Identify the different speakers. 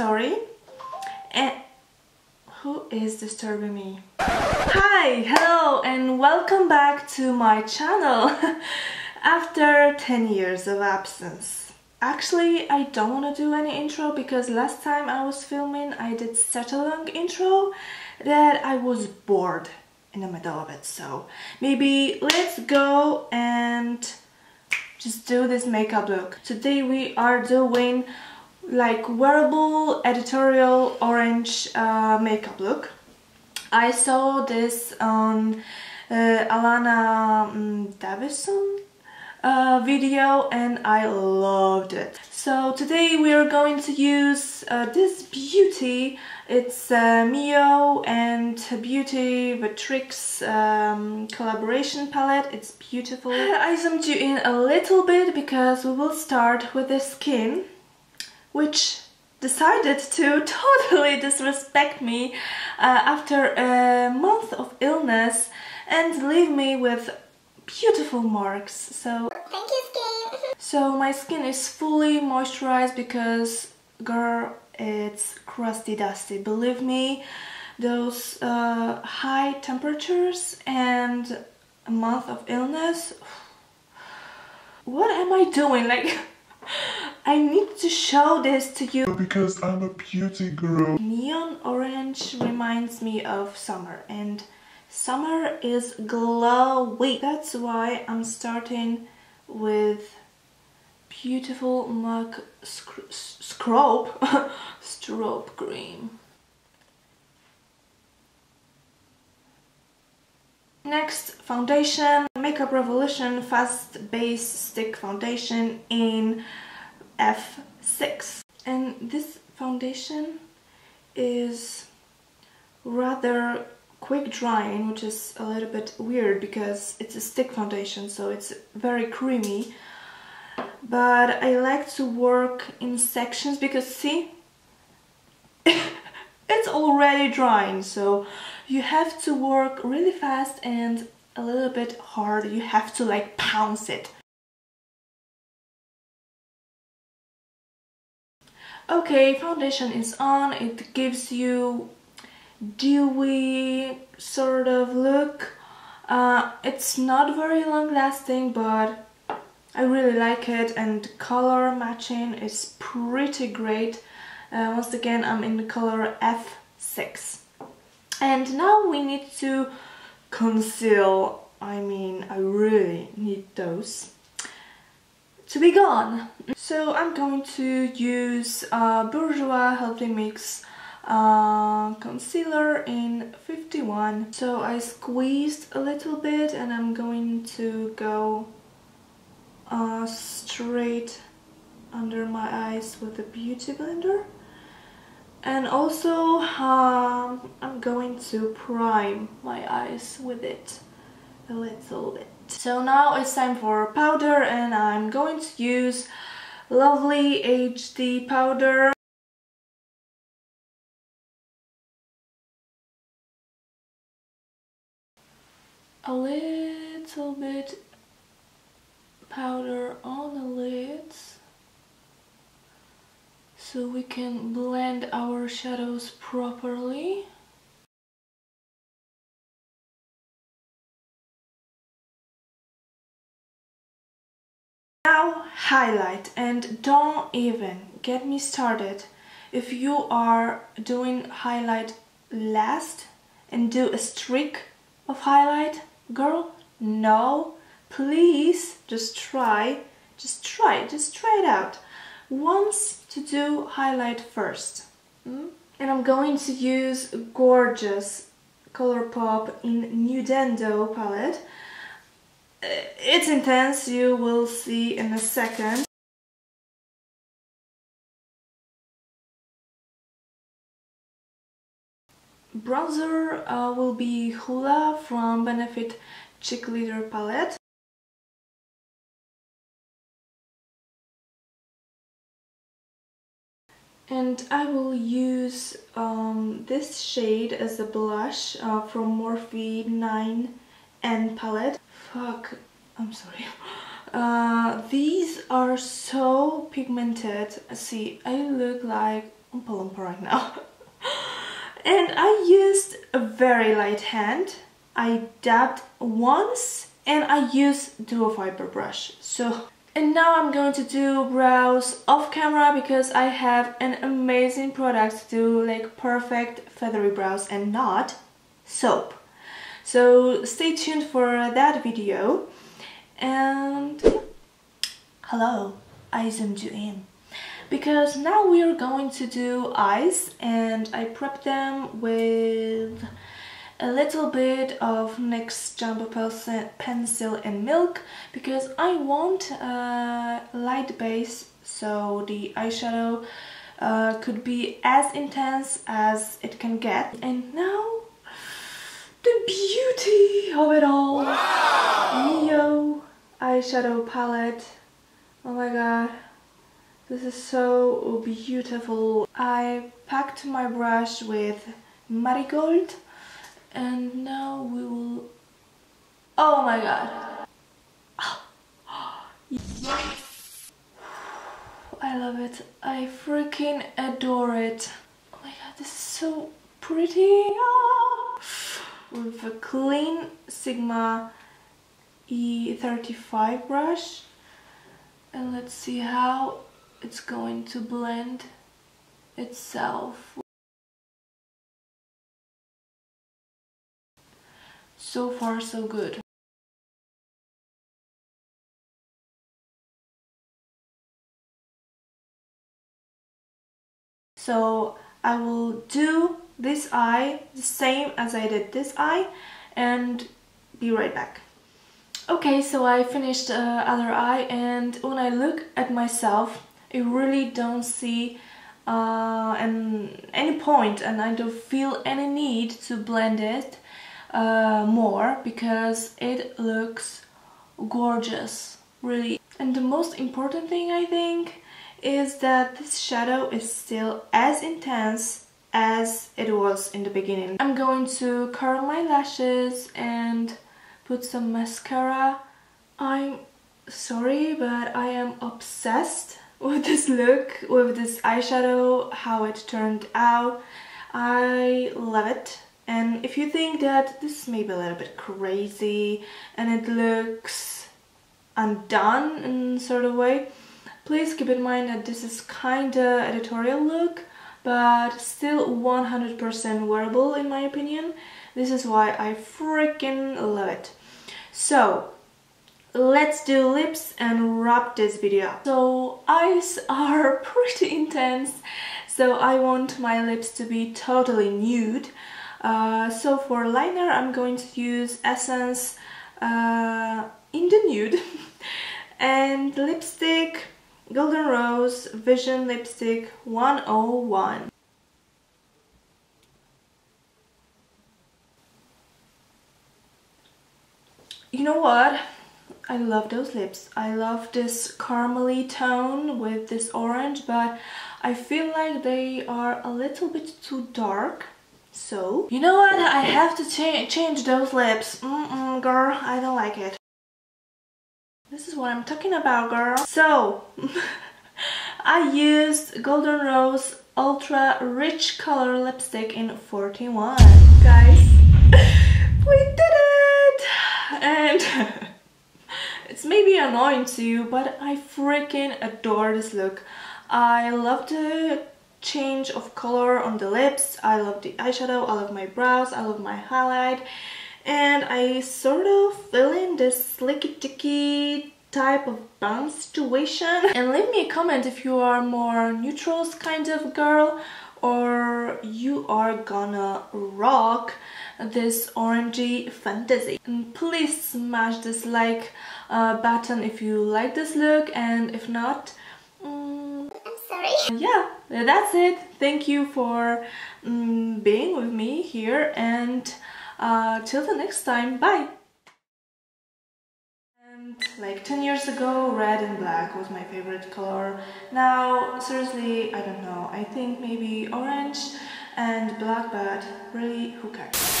Speaker 1: sorry. And who is disturbing me? Hi, hello and welcome back to my channel after 10 years of absence. Actually, I don't want to do any intro because last time I was filming I did such a long intro that I was bored in the middle of it. So maybe let's go and just do this makeup look. Today we are doing like wearable editorial orange uh, makeup look. I saw this on uh, Alana um, Davison uh, video and I loved it. So today we are going to use uh, this beauty. It's uh, MIYO and Beauty Tricks um, collaboration palette. It's beautiful. I zoomed you in a little bit because we will start with the skin which decided to totally disrespect me uh, after a month of illness and leave me with beautiful marks. So
Speaker 2: thank you skin.
Speaker 1: so my skin is fully moisturized because girl it's crusty dusty. Believe me those uh, high temperatures and a month of illness what am I doing like I need to show this to you
Speaker 3: because I'm a beauty girl.
Speaker 1: Neon orange reminds me of summer and summer is glowy. That's why I'm starting with beautiful MAC Scrope Strobe Cream. Next, foundation, Makeup Revolution Fast Base Stick Foundation in F6. And this foundation is rather quick drying, which is a little bit weird because it's a stick foundation, so it's very creamy. But I like to work in sections because see, it's already drying, so you have to work really fast and a little bit hard. You have to like pounce it. Okay, foundation is on. It gives you dewy sort of look. Uh, it's not very long lasting, but I really like it and color matching is pretty great. Uh, once again, I'm in the color F6. And now we need to conceal. I mean, I really need those to be gone. So I'm going to use uh, Bourjois Healthy Mix uh, concealer in 51. So I squeezed a little bit and I'm going to go uh, straight under my eyes with a beauty blender. And also um, I'm going to prime my eyes with it a little bit. So now it's time for powder and I'm going to use Lovely HD powder. A little bit powder on the lids so we can blend our shadows properly. Now highlight and don't even get me started. If you are doing highlight last and do a streak of highlight girl no. Please just try just try just try it out once to do highlight first and I'm going to use gorgeous Colourpop in Nudendo palette it's intense, you will see in a second. Bronzer uh, will be Hoola from Benefit Cheek Leader palette. And I will use um, this shade as a blush uh, from Morphe 9N palette. Fuck, I'm sorry. Uh, these are so pigmented. See, I look like Oompa Loompa right now. and I used a very light hand. I dabbed once and I used duo fiber brush. So and now I'm going to do brows off camera because I have an amazing product to do like perfect feathery brows and not soap. So stay tuned for that video and hello, I zoomed you in because now we are going to do eyes and I prepped them with a little bit of NYX Jumbo Pencil and Milk because I want a light base so the eyeshadow uh, could be as intense as it can get. And now the beauty of it all. Wow. MIYO eyeshadow palette. Oh my god. This is so beautiful. I packed my brush with Marigold and now we will oh my god. I love it. I freaking adore it. Oh my god this is so pretty. Ah. with a clean Sigma E35 brush. And let's see how it's going to blend itself So far so good. So I will do this eye the same as I did this eye and be right back. Okay, so I finished uh, other eye and when I look at myself, I really don't see uh, an, any point and I don't feel any need to blend it uh, more because it looks gorgeous really and the most important thing I think is that this shadow is still as intense as it was in the beginning. I'm going to curl my lashes and put some mascara. I'm sorry but I am obsessed with this look, with this eyeshadow, how it turned out. I love it and if you think that this is maybe a little bit crazy and it looks undone in sort of way, please keep in mind that this is kinda editorial look, but still 100% wearable in my opinion. This is why I freaking love it. So, let's do lips and wrap this video So, eyes are pretty intense, so I want my lips to be totally nude. Uh, so for liner I'm going to use Essence uh, in the nude and lipstick Golden Rose Vision Lipstick 101. You know what? I love those lips. I love this caramely tone with this orange, but I feel like they are a little bit too dark so, you know what? I have to cha change those lips. Mm-mm, girl, I don't like it. This is what I'm talking about, girl. So, I used Golden Rose Ultra Rich Color Lipstick in 41. Guys, we did it! And it's maybe annoying to you, but I freaking adore this look. I love the change of color on the lips. I love the eyeshadow, I love my brows, I love my highlight. And I sort of fill in this slicky ticky type of bun situation. And leave me a comment if you are more neutrals kind of girl or you are gonna rock this orangey fantasy. And please smash this like uh, button if you like this look and if not. Yeah, that's it. Thank you for um, being with me here and uh, till the next time, bye! And like 10 years ago, red and black was my favorite color. Now, seriously, I don't know. I think maybe orange and black, but really, who cares?